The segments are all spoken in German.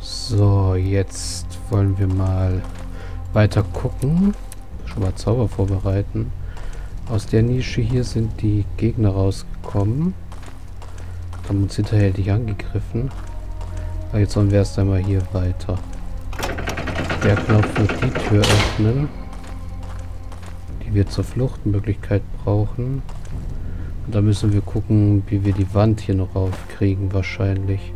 So, jetzt wollen wir mal weiter gucken. Schon mal Zauber vorbereiten. Aus der Nische hier sind die Gegner rausgekommen. Haben uns hinterhältig angegriffen. Aber jetzt sollen wir erst einmal hier weiter. Der Knopf wird die Tür öffnen. Die wir zur Fluchtmöglichkeit brauchen. Und da müssen wir gucken, wie wir die Wand hier noch aufkriegen wahrscheinlich.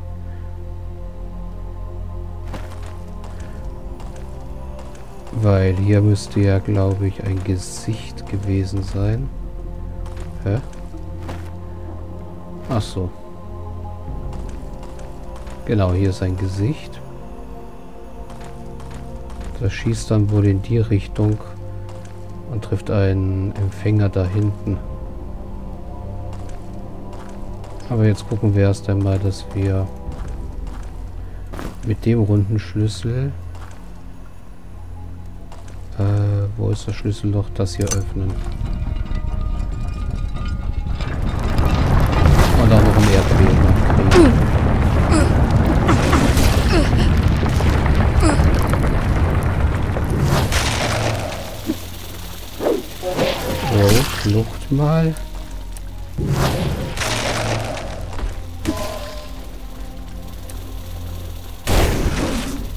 Weil hier müsste ja, glaube ich, ein Gesicht gewesen sein. Hä? Ach so. Genau, hier ist ein Gesicht. Das schießt dann wohl in die Richtung und trifft einen Empfänger da hinten. Aber jetzt gucken wir erst einmal, dass wir mit dem runden Schlüssel ist das Schlüsselloch? Das hier öffnen. Und auch noch ein Erdbeben kriegen. Flucht mal.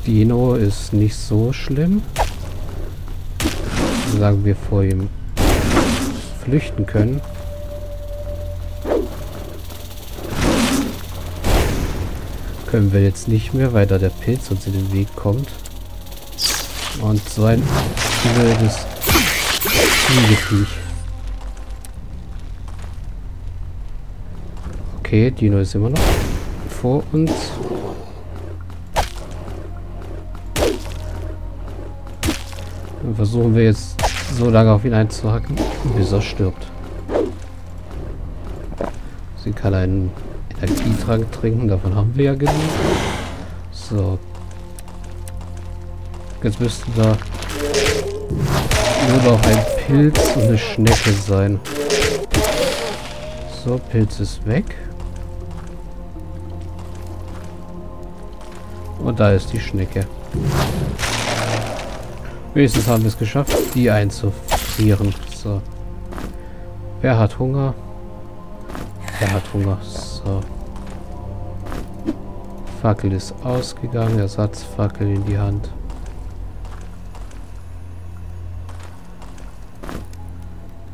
Dino ist nicht so schlimm. Sagen wir vor ihm flüchten können. Können wir jetzt nicht mehr, weil da der Pilz uns in den Weg kommt. Und so ein wildes Fliegeviech. Okay, Dino ist immer noch vor uns. Dann versuchen wir jetzt so lange auf ihn einzuhacken, bis er stirbt. Sie kann einen Energietrank trinken, davon haben wir ja genug. So. Jetzt müssten da nur noch ein Pilz und eine Schnecke sein. So, Pilz ist weg. Und da ist die Schnecke. Wenigstens haben wir es geschafft, die einzufrieren. So. Wer hat Hunger? Wer hat Hunger? So. Fackel ist ausgegangen. Ersatzfackel in die Hand.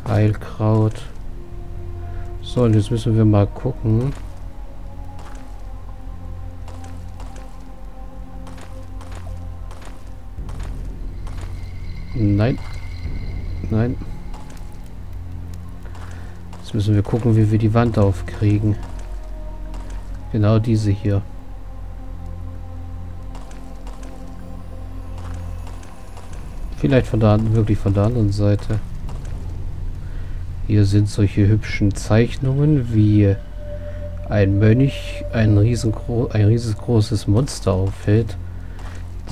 Heilkraut. So, und jetzt müssen wir mal gucken. Nein. Nein. Jetzt müssen wir gucken, wie wir die Wand aufkriegen. Genau diese hier. Vielleicht von der wirklich von der anderen Seite. Hier sind solche hübschen Zeichnungen, wie ein Mönch ein, ein riesengroßes Monster auffällt.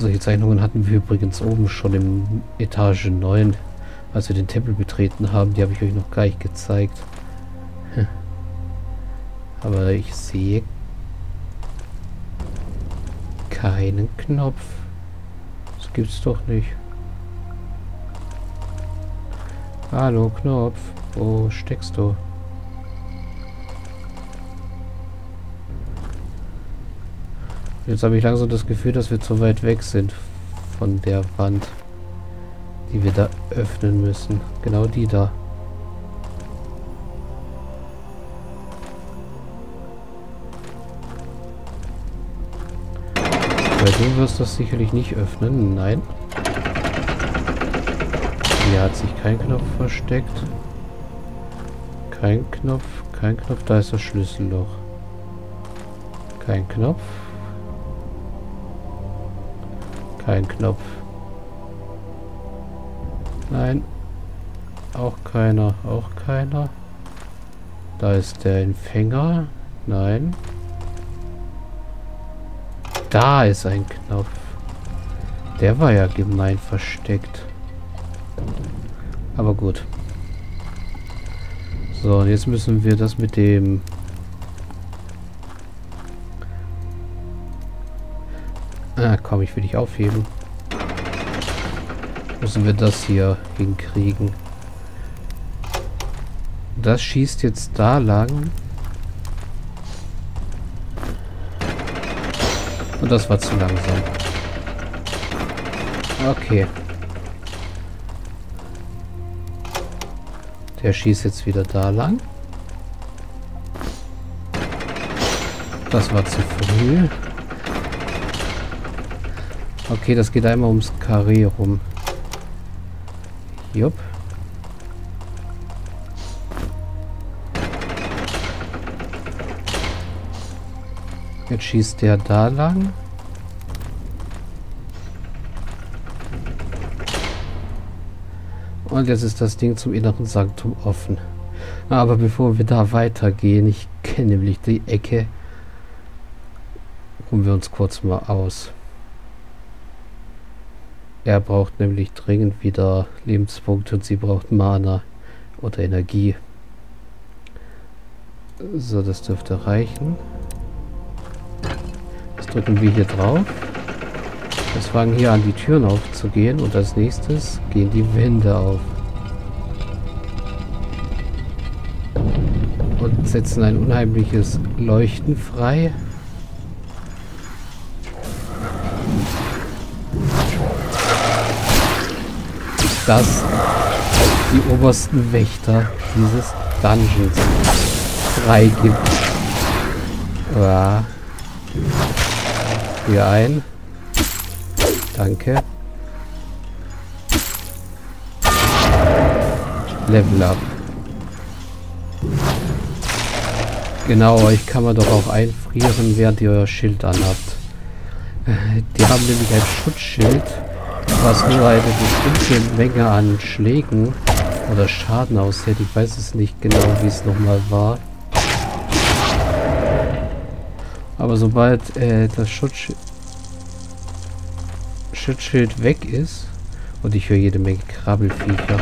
Solche Zeichnungen hatten wir übrigens oben schon im Etage 9, als wir den Tempel betreten haben. Die habe ich euch noch gar nicht gezeigt. Aber ich sehe keinen Knopf. Das gibt's doch nicht. Hallo, Knopf. Wo steckst du? Jetzt habe ich langsam das Gefühl, dass wir zu weit weg sind von der Wand, die wir da öffnen müssen. Genau die da. Weil du wirst das sicherlich nicht öffnen. Nein. Hier hat sich kein Knopf versteckt. Kein Knopf, kein Knopf. Da ist das Schlüsselloch. Kein Knopf. Kein Knopf. Nein. Auch keiner. Auch keiner. Da ist der Empfänger. Nein. Da ist ein Knopf. Der war ja gemein versteckt. Aber gut. So, und jetzt müssen wir das mit dem Komm, ich will dich aufheben. Müssen wir das hier hinkriegen. Das schießt jetzt da lang. Und das war zu langsam. Okay. Der schießt jetzt wieder da lang. Das war zu früh. Okay, das geht einmal ums Karree rum. Jupp. Jetzt schießt der da lang. Und jetzt ist das Ding zum inneren Sanktum offen. Aber bevor wir da weitergehen, ich kenne nämlich die Ecke, ruhen wir uns kurz mal aus. Er braucht nämlich dringend wieder Lebenspunkte und sie braucht Mana oder Energie. So, das dürfte reichen drücken wir hier drauf. Jetzt fangen hier an, die Türen aufzugehen und als nächstes gehen die Wände auf. Und setzen ein unheimliches Leuchten frei. Das die obersten Wächter dieses Dungeons freigibt. Ja. Hier ein. Danke. Level up. Genau, euch kann man doch auch einfrieren, während ihr euer Schild anhabt. Die haben nämlich ein Schutzschild, was nur eine bestimmte Menge an Schlägen oder Schaden aushält. Ich weiß es nicht genau, wie es nochmal war. Aber sobald äh, das Schutzschild, Schutzschild weg ist, und ich höre jede Menge Krabbelfiecher,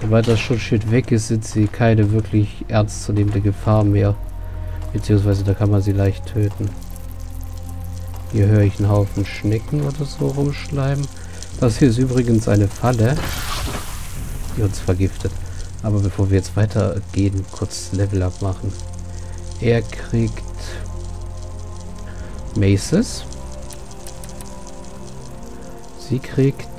sobald das Schutzschild weg ist, sind sie keine wirklich ernstzunehmende Gefahr mehr. Beziehungsweise da kann man sie leicht töten. Hier höre ich einen Haufen Schnecken oder so rumschleimen. Das hier ist übrigens eine Falle, die uns vergiftet. Aber bevor wir jetzt weitergehen, kurz Level up machen. Er kriegt Maces. Sie kriegt...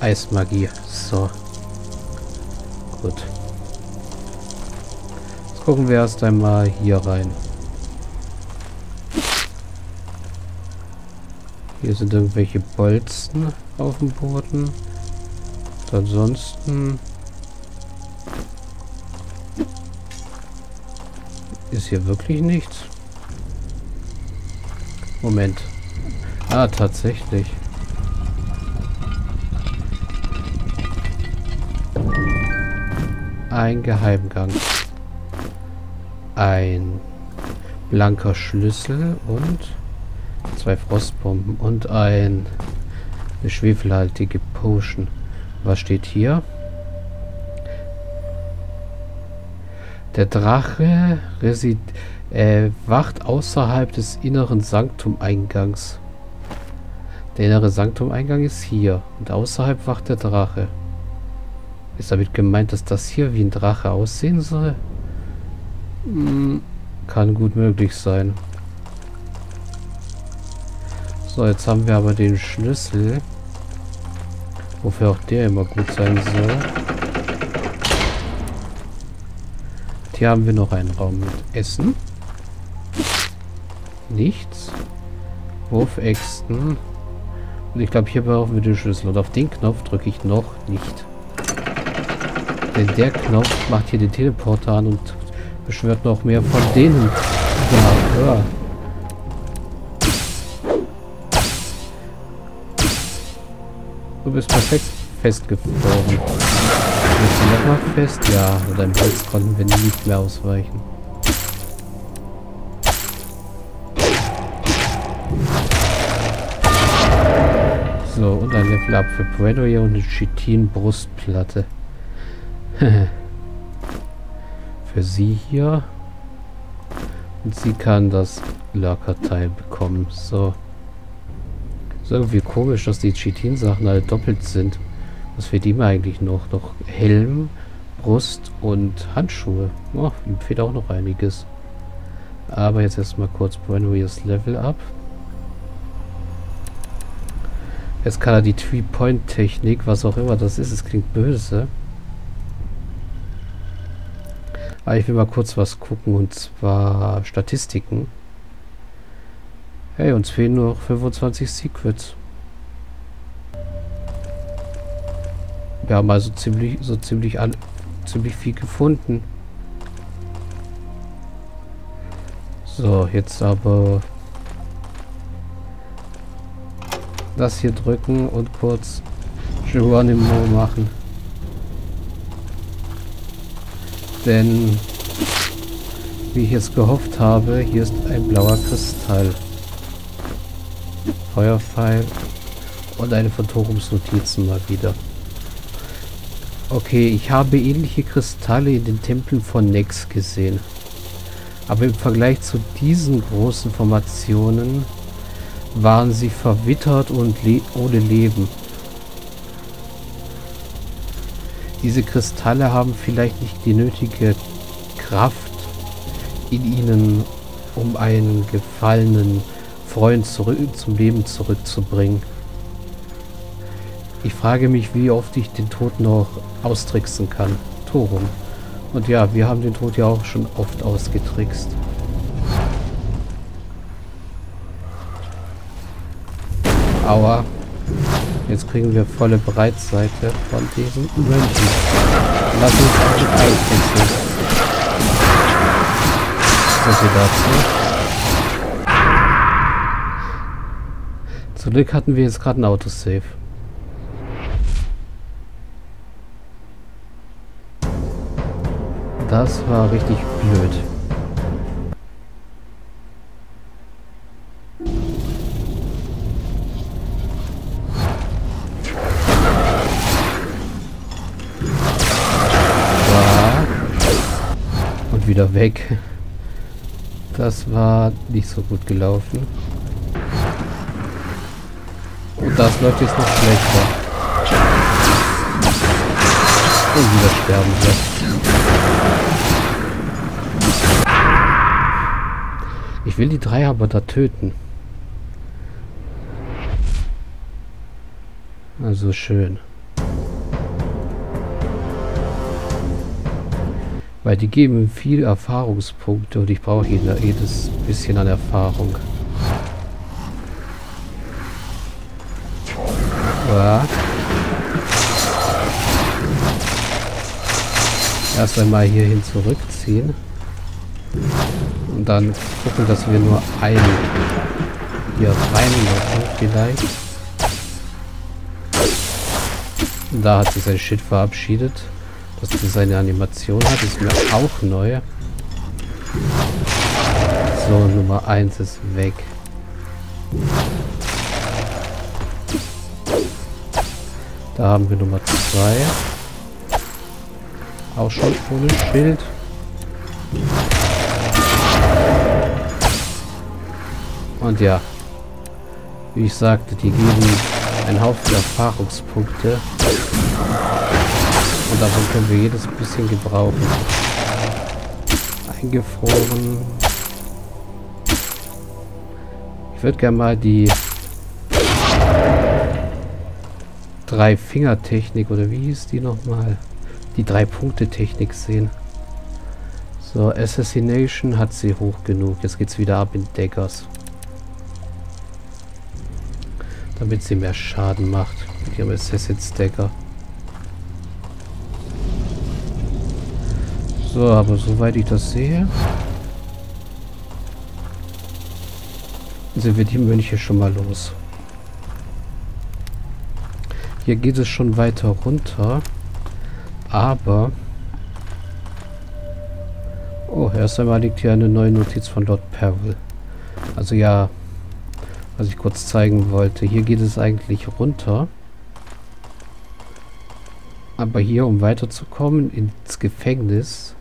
Eismagie. So. Gut. Jetzt gucken wir erst einmal hier rein. Hier sind irgendwelche Bolzen auf dem Boden. Und ansonsten ist hier wirklich nichts. Moment. Ah, tatsächlich. Ein Geheimgang. Ein blanker Schlüssel und zwei Frostbomben und ein, eine schwefelhaltige Potion. Was steht hier? Der Drache resid äh, wacht außerhalb des inneren Sanktum-Eingangs. Der innere Sanktum-Eingang ist hier. Und außerhalb wacht der Drache. Ist damit gemeint, dass das hier wie ein Drache aussehen soll? Hm, kann gut möglich sein. So, jetzt haben wir aber den Schlüssel. Wofür auch der immer gut sein soll. Und hier haben wir noch einen Raum mit Essen. Nichts. Wurfäxten. Und ich glaube, hier brauchen wir den Schlüssel. Und auf den Knopf drücke ich noch nicht. Denn der Knopf macht hier den Teleporter an und beschwört noch mehr von denen. Ja, ja. Du bist perfekt festgefroren. Willst du nochmal fest? Ja, oder im Hals konnten wir nicht mehr ausweichen. So, und ein Level Up für Brenoyer und eine Chitin Brustplatte. für sie hier. Und sie kann das Lurker-Teil bekommen. So. Ist irgendwie komisch, dass die Chitin-Sachen alle doppelt sind. Was fehlt ihm eigentlich noch? Noch Helm, Brust und Handschuhe. Oh, ihm fehlt auch noch einiges. Aber jetzt erstmal kurz Brenoyers Level Up. Jetzt kann er die Three-Point-Technik, was auch immer das ist, es klingt böse. Aber ich will mal kurz was gucken und zwar Statistiken. Hey, uns fehlen nur noch 25 Secrets. Wir haben also ziemlich, so ziemlich, an, ziemlich viel gefunden. So, jetzt aber das hier drücken und kurz Geronimo machen. Denn, wie ich es gehofft habe, hier ist ein blauer Kristall. Feuerpfeil und eine Phantomsnotizen mal wieder. Okay, ich habe ähnliche Kristalle in den Tempeln von Nex gesehen. Aber im Vergleich zu diesen großen Formationen waren sie verwittert und le ohne Leben. Diese Kristalle haben vielleicht nicht die nötige Kraft in ihnen, um einen gefallenen Freund zurück zum Leben zurückzubringen. Ich frage mich, wie oft ich den Tod noch austricksen kann. Torum. Und ja, wir haben den Tod ja auch schon oft ausgetrickst. Aua. Jetzt kriegen wir volle Breitseite von diesem Mönchen. Lass uns auf den einpinseln. So viel dazu. Zum Glück hatten wir jetzt gerade ein Autosave. Das war richtig blöd. Wieder weg. Das war nicht so gut gelaufen. Und das läuft jetzt noch schlechter. Und wieder sterben wir. Ich will die drei aber da töten. Also schön. Weil die geben viel Erfahrungspunkte und ich brauche jedes bisschen an Erfahrung. Ja. Erst einmal hierhin zurückziehen. Und dann gucken, dass wir nur einen hier reinmachen vielleicht. Da hat sich sein Shit verabschiedet. Dass er seine Animation hat, ist mir auch neu. So, Nummer 1 ist weg. Da haben wir Nummer 2. Auch schon ohne Schild. Und ja, wie ich sagte, die geben einen Haufen Erfahrungspunkte. Und davon können wir jedes bisschen gebrauchen. Eingefroren. Ich würde gerne mal die Drei-Finger-Technik, oder wie hieß die nochmal? Die Drei-Punkte-Technik sehen. So, Assassination hat sie hoch genug. Jetzt geht's wieder ab in Deckers. Damit sie mehr Schaden macht mit ihrem Assassin's So, aber soweit ich das sehe, sind wir die Mönche schon mal los. Hier geht es schon weiter runter, aber... Oh, erst einmal liegt hier eine neue Notiz von Lord Peril. Also ja, was ich kurz zeigen wollte. Hier geht es eigentlich runter. Aber hier, um weiterzukommen ins Gefängnis,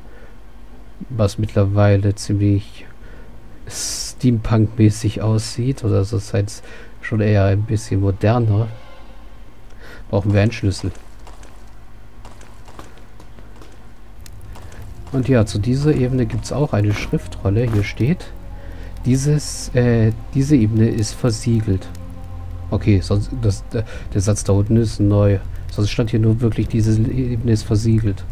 was mittlerweile ziemlich Steampunk-mäßig aussieht, oder so ist halt schon eher ein bisschen moderner, brauchen wir einen Schlüssel. Und ja, zu dieser Ebene gibt es auch eine Schriftrolle. Hier steht, dieses, äh, diese Ebene ist versiegelt. Okay, sonst, das, der Satz da unten ist neu. Sonst stand hier nur wirklich, diese Ebene ist versiegelt.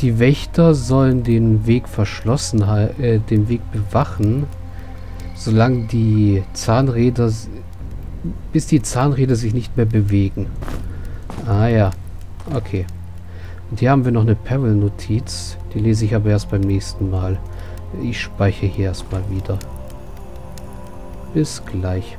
Die Wächter sollen den Weg verschlossen, äh, den Weg bewachen, solange die Zahnräder, bis die Zahnräder sich nicht mehr bewegen. Ah ja, okay. Und hier haben wir noch eine Peril-Notiz. Die lese ich aber erst beim nächsten Mal. Ich speichere hier erstmal wieder. Bis gleich.